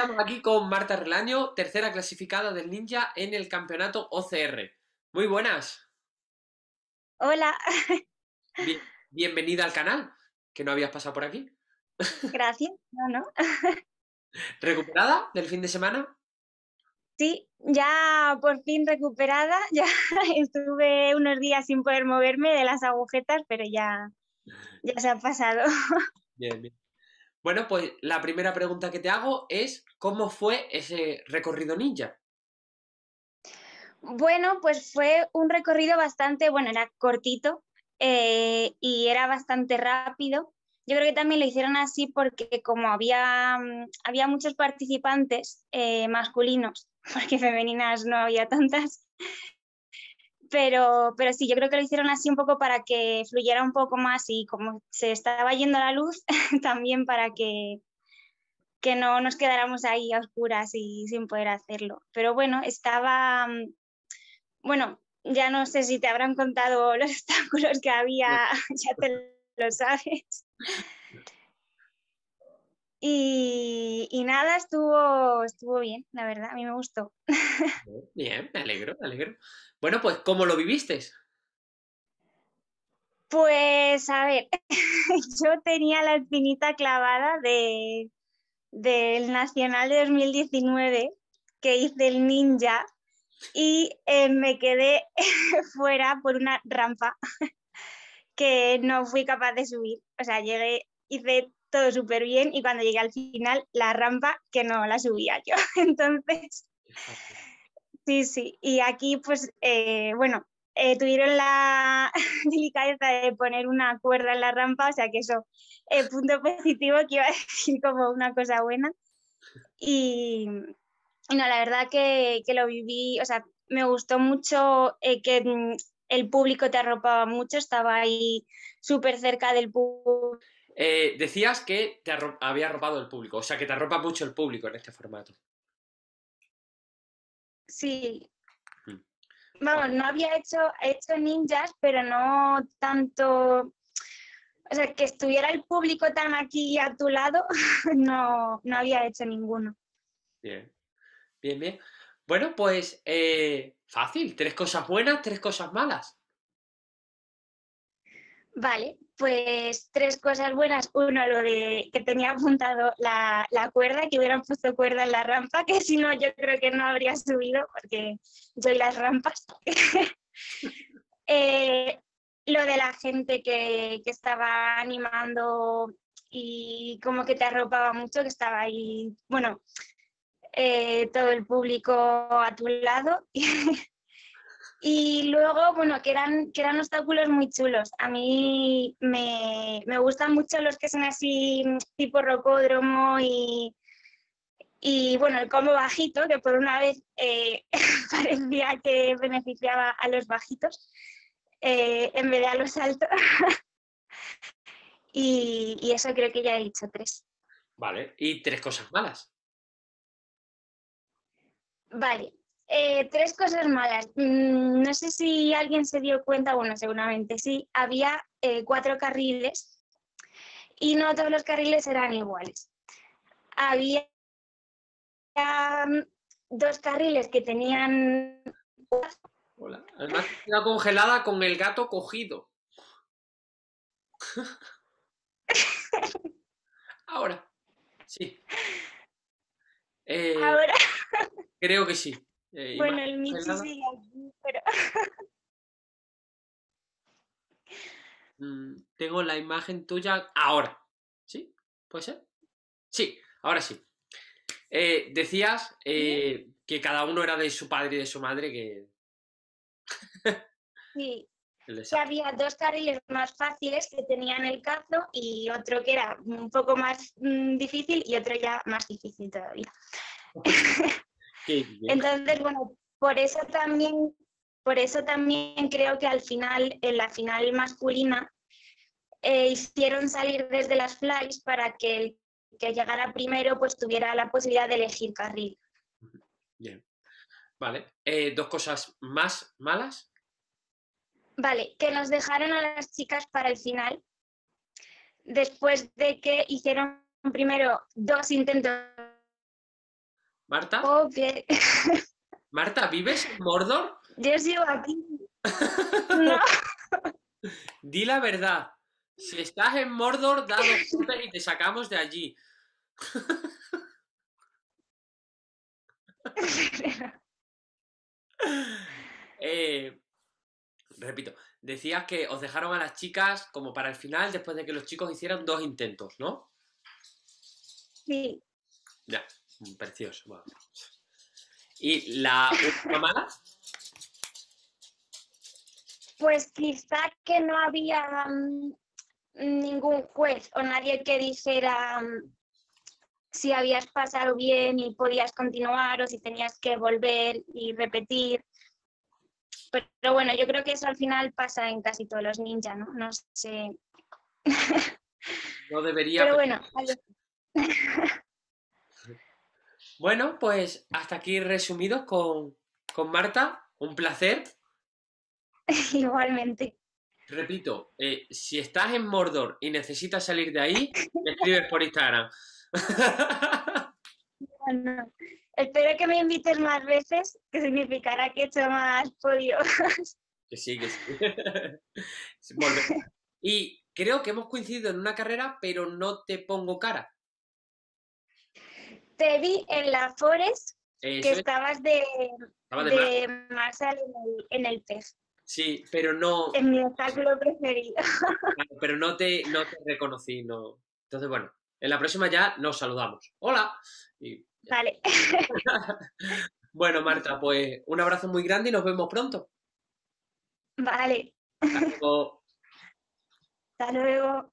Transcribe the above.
estamos aquí con Marta Relaño, tercera clasificada del Ninja en el campeonato OCR. Muy buenas. Hola. bienvenida al canal, que no habías pasado por aquí. Gracias. No, no. ¿Recuperada del fin de semana? Sí, ya por fin recuperada. Ya estuve unos días sin poder moverme de las agujetas, pero ya, ya se ha pasado. Bien, bien. Bueno, pues la primera pregunta que te hago es, ¿cómo fue ese recorrido ninja? Bueno, pues fue un recorrido bastante, bueno, era cortito eh, y era bastante rápido. Yo creo que también lo hicieron así porque como había, mm, había muchos participantes eh, masculinos, porque femeninas no había tantas, pero, pero sí, yo creo que lo hicieron así un poco para que fluyera un poco más y como se estaba yendo la luz, también para que, que no nos quedáramos ahí a oscuras y sin poder hacerlo. Pero bueno, estaba, mm, bueno, ya no sé si te habrán contado los obstáculos que había, ya te lo sabes. Y, y, nada, estuvo, estuvo bien, la verdad, a mí me gustó. Bien, me alegro, me alegro. Bueno, pues, ¿cómo lo viviste? Pues, a ver, yo tenía la espinita clavada de, del Nacional de 2019 que hice el ninja y eh, me quedé fuera por una rampa que no fui capaz de subir. O sea, llegué, hice todo súper bien y cuando llegué al final, la rampa que no la subía yo. Entonces, sí, sí. Y aquí, pues, eh, bueno, eh, tuvieron la delicadeza de poner una cuerda en la rampa, o sea que eso, eh, punto positivo que iba a decir como una cosa buena. Y, no, la verdad que, que, lo viví, o sea, me gustó mucho que mm, el público te arropaba mucho, estaba ahí súper cerca del público eh, decías que te había arropado el público, o sea, que te arropa mucho el público en este formato. Sí. Mm. Vamos, no había hecho, hecho ninjas, pero no tanto. O sea, que estuviera el público tan aquí a tu lado, no, no había hecho ninguno. Bien, bien, bien. Bueno, pues eh, fácil, tres cosas buenas, tres cosas malas. Vale, pues tres cosas bueas. Uno, lo de que tenía apuntado la, cuerda, que hubieran puesto cuerda en la rampa, que si no yo creo que no habría subido porque soy las rampas. Eh, lo de la gente que, estaba animando y como que te arropaba mucho, que estaba ahí, bueno, eh, todo el público a tu lado. Y luego, bueno, que eran, que eran obstáculos muy chulos. A mí me, gustan mucho los que son así tipo rocódromo y, y bueno, el combo bajito, que por una vez eh, parecía que beneficiaba a los bajitos eh, en vez de a los altos. y, y eso creo que ya he dicho tres. Vale, y tres cosas malas. Vale, eh, tres cosas malas. Mm, no sé si alguien se dio cuenta, bueno, seguramente sí, había eh, cuatro carriles y no todos los carriles eran iguales. Había mm, dos carriles que tenían... Hola. Además, queda congelada con el gato cogido. Ahora. Sí. Eh, Ahora. Creo que sí. Eh, bueno, el Michi sigue aquí, pero... Mm, tengo la imagen tuya ahora. ¿Sí? ¿Puede ser? Sí, ahora sí. Eh, decías eh, que cada uno era de su padre y de su madre que... sí. Que había dos carriles más fáciles que tenían el cazo y otro que era un poco más mm, difícil y otro ya más difícil todavía. Entonces, bueno, por eso también, por eso también creo que al final, en la final masculina, eh, hicieron salir desde las flies para que el que llegara primero pues tuviera la posibilidad de elegir carril. Bien. Vale. Eh, ¿Dos cosas más malas? Vale, que nos dejaron a las chicas para el final, después de que hicieron primero dos intentos Marta. Bien. Marta, ¿vives en Mordor? Yo sigo aquí. No, Di la verdad. Si estás en Mordor, da dos y te sacamos de allí. Eh, repito, decías que os dejaron a las chicas como para el final, después de que los chicos hicieran dos intentos, ¿no? sí. Ya, precioso. bueno. ¿Y la última mala? Pues quizá que no había mm, ningún juez o nadie que dijera mm, si habías pasado bien y podías continuar o si tenías que volver y repetir. Pero, pero bueno, yo creo que eso al final pasa en casi todos los ninjas, ¿no? No sé. No debería. Pero bueno, Bueno, pues hasta aquí resumidos con, con Marta. Un placer. igualmente. Repito, eh, si estás en Mordor y necesitas salir de ahí, me escribes por Instagram. Bueno, espero que me invites más veces, que significará que he hecho más podio. Que sí, que sí. Y creo que hemos coincidido en una carrera, pero no te pongo cara. Te vi en la Forest Eso que es, estabas de, estaba de más. de Marshall en el, en el PES, Sí, pero no, en mi obstáculo preferido. pero no te, no te reconocí, no. Entonces, bueno, en la próxima ya nos saludamos. Hola. Y, Vale, bueno, Marta, pues un abrazo muy grande y nos vemos pronto. vale. Hasta luego. Hasta luego.